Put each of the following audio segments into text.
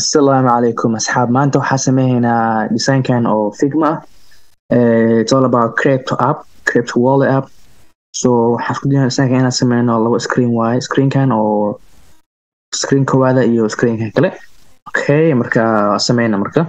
asalaamu calaykum asxaab maanta waxaa sameeynaa designkan oo figma. Ah it's all about crypto app crypto wallet app. So waxaan isku dayna designkan inaan sameyno labo screen waaye screenkan oo screen kowaada iyo screenkan kale. Okay marka marka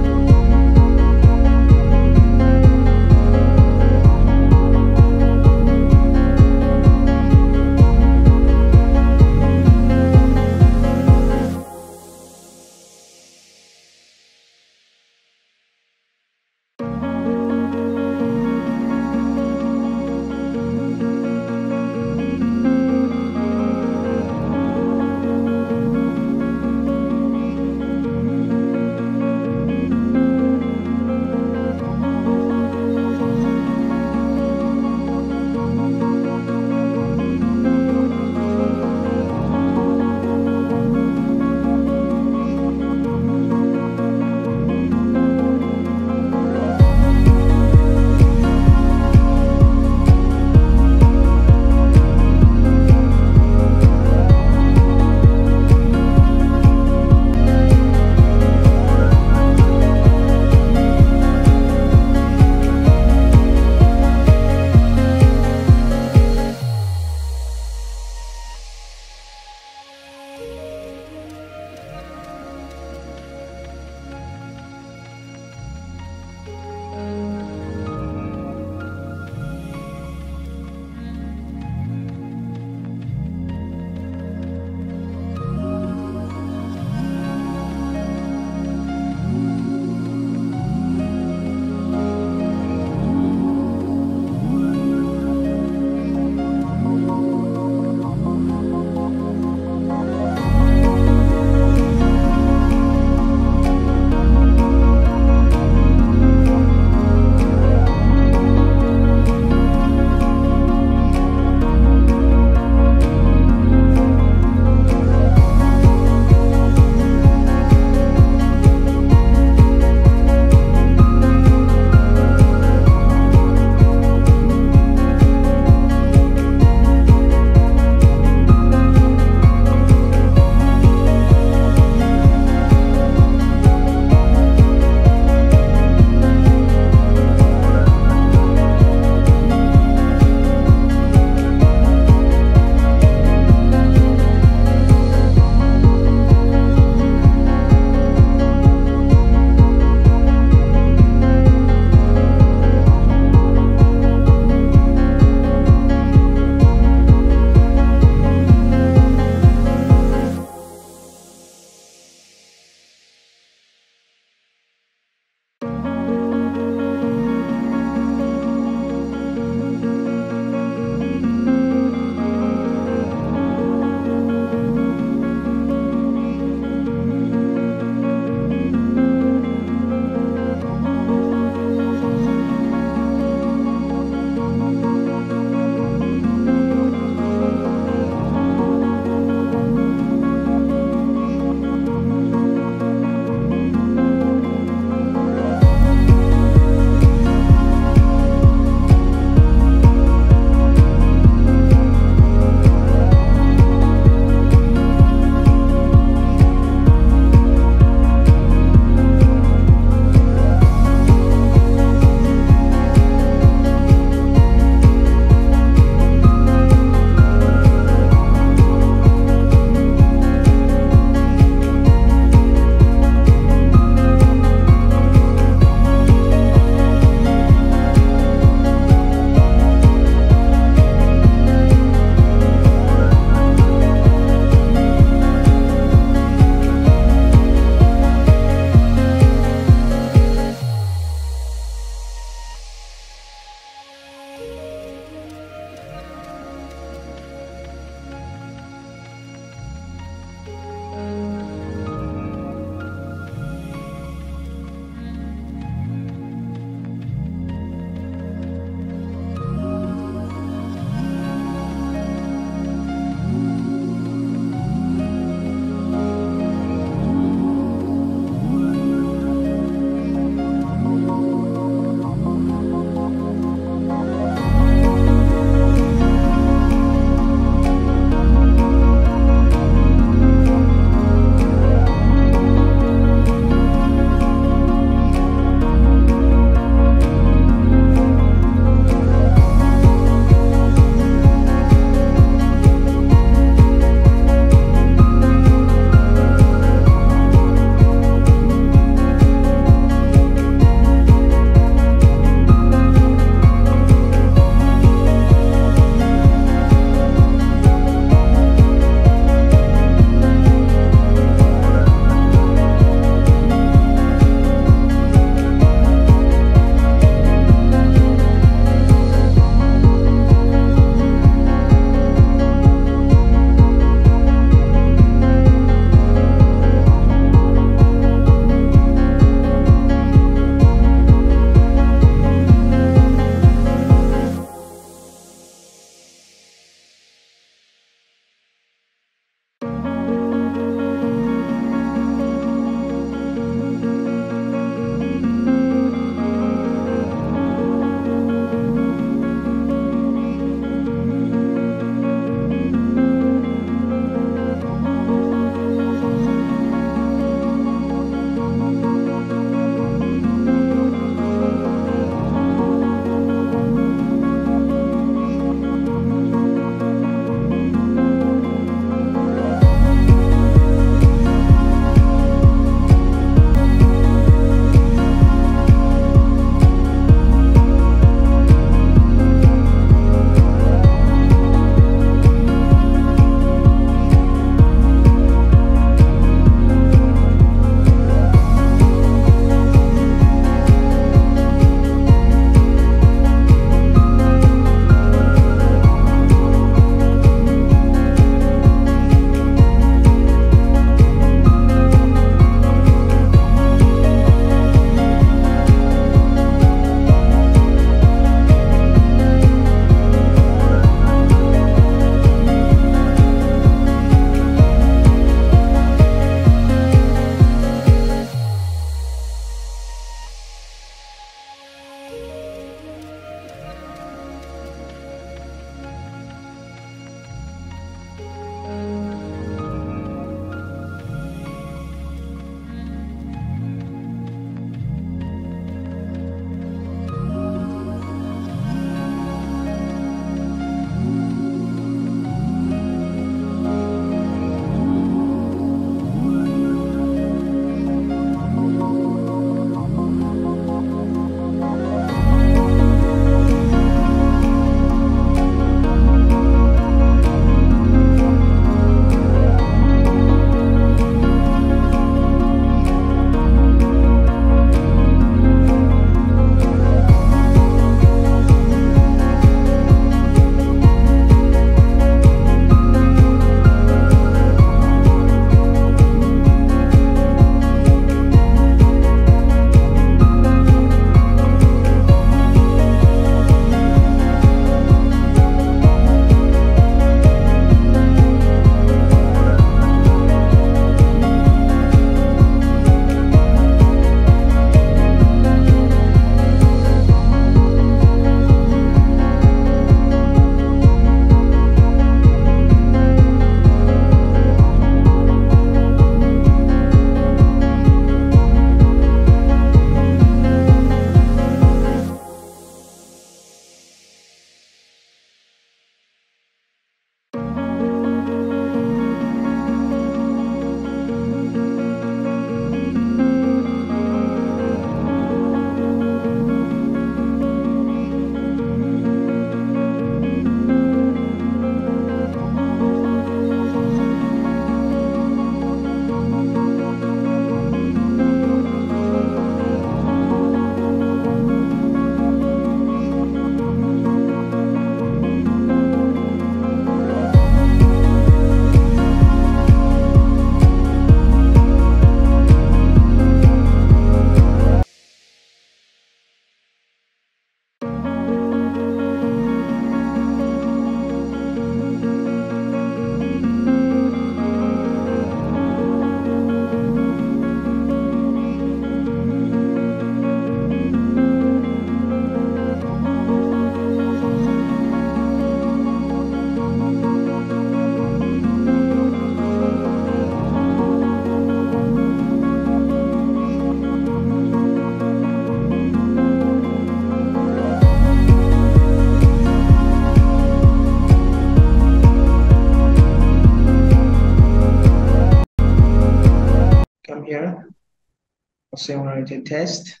going test.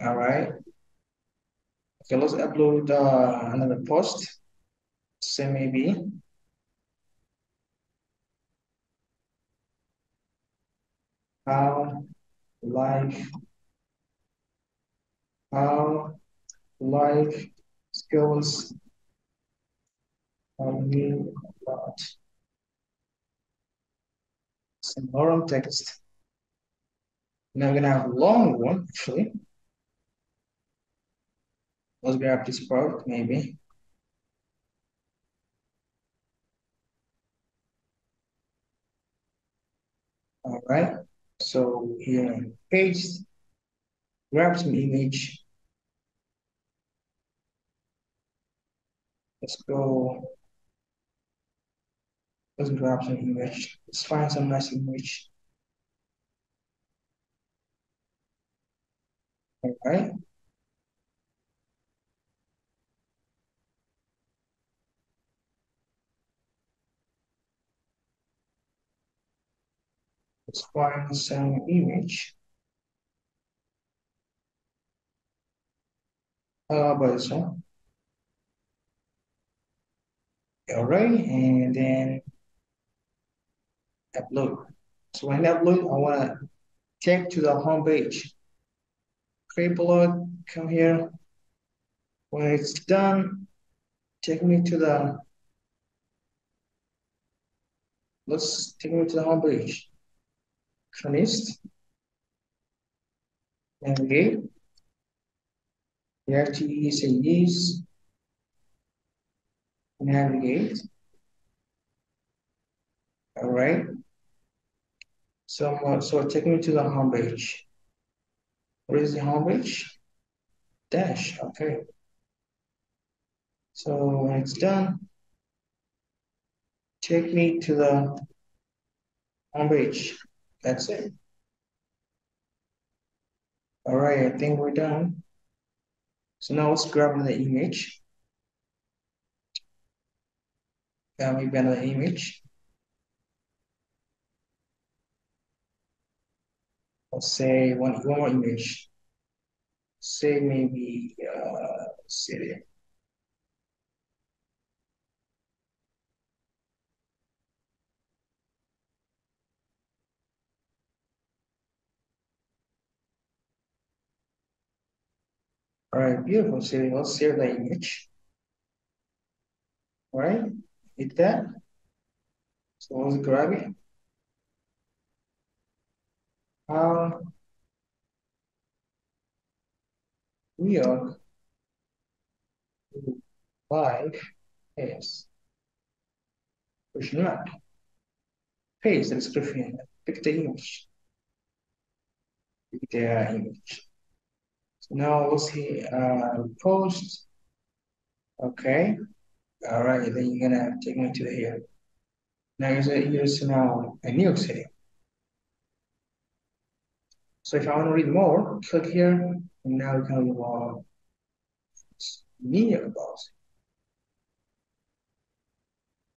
All right. Okay, let's upload uh, another post. Say maybe. How life, how life skills are new about some more text. Now we're gonna have a long one actually. Let's grab this part maybe. All right. So here, paste, grab some image. Let's go. Let's grab some image. Let's find some nice image. All right. Let's find some image. Uh, About this one? All right, and then upload. So when I upload, I want to take to the home page create blog, come here. When it's done, take me to the, let's take me to the home page. Connect, navigate. Have to say yes, navigate. All right. So, uh, so take me to the home page. Is the home page? Dash, okay. So when it's done, take me to the home page. That's it. All right, I think we're done. So now let's grab the image. Grab me another image. Let's say one, one more image. Say maybe uh, city. All right, beautiful city. Let's save the image. All right, hit that. So let's grab it. Uh, we are live is mark. Paste the description, pick the image. Pick the image. So now let's see uh, post. Okay. All right, then you're gonna take me to here. Now here's, a, here's now a new York City. So if I want to read more, click here, and now we can read more near about